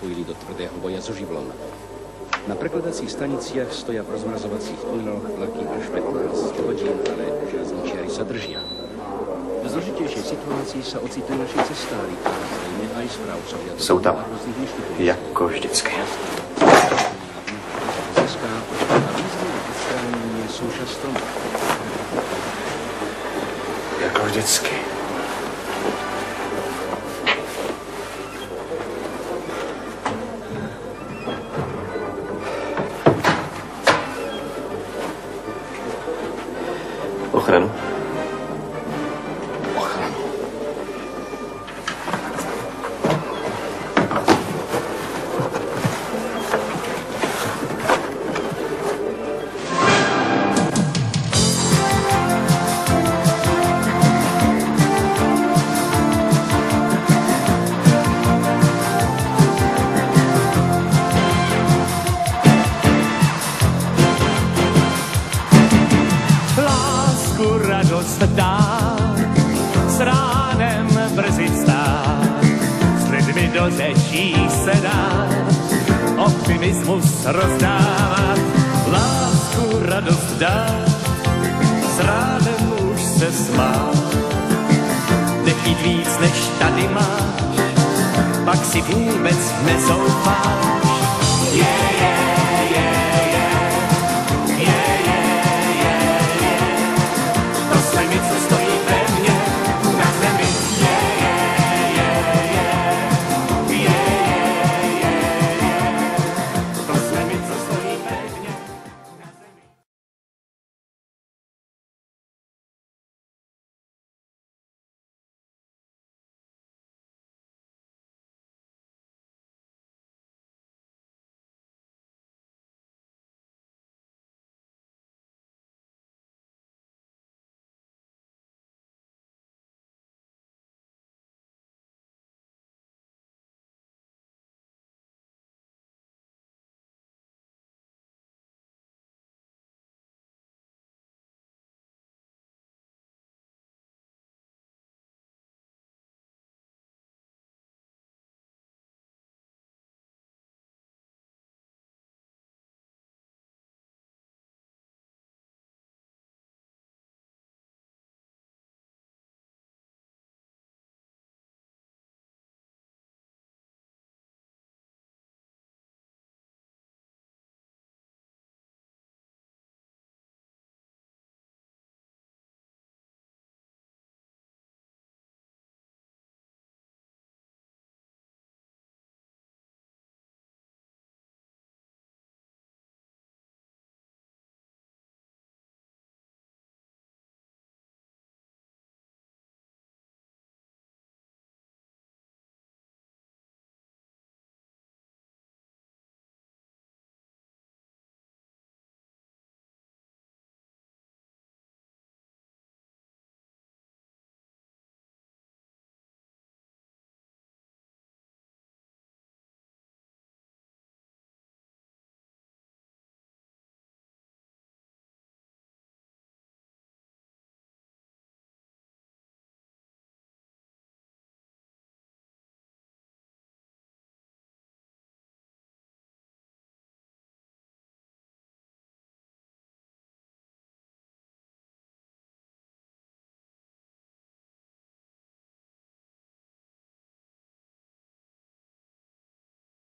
zapojili do tvrdého boja so živlom. Na prekladacích staniciach stoja v rozmrazovacích tuneloch vlaky až 15 hodín, ale železničiari sa držia. V zložitejšej situácii sa ocitli naši cestári, ktorí zrejme aj správcovia Jsou tam. Jako vždycky. Jako vždycky. ojalá no. Dá, s ránem brzy vstát, s lidmi do řečí se dá, optimismus rozdávat, lásku radost dá, s ránem už se smát, nechtít víc, než tady máš, pak si vůbec nezoufáš. Yeah, yeah.